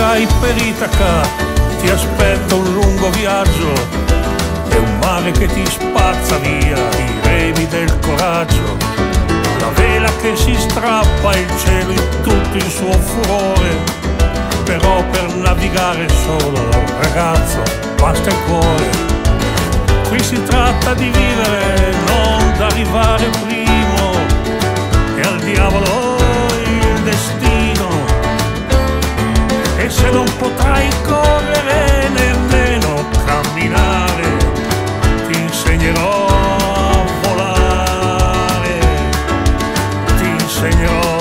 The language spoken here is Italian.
vedrai per Itaca, ti aspetta un lungo viaggio e un mare che ti spazza via i remi del coraggio. La vela che si strappa il cielo in tutto il suo furore, però per navigare solo, ragazzo, basta il cuore. Qui si tratta di vivere, se non potrai correre nemmeno camminare. Ti insegnerò a volare ti insegnerò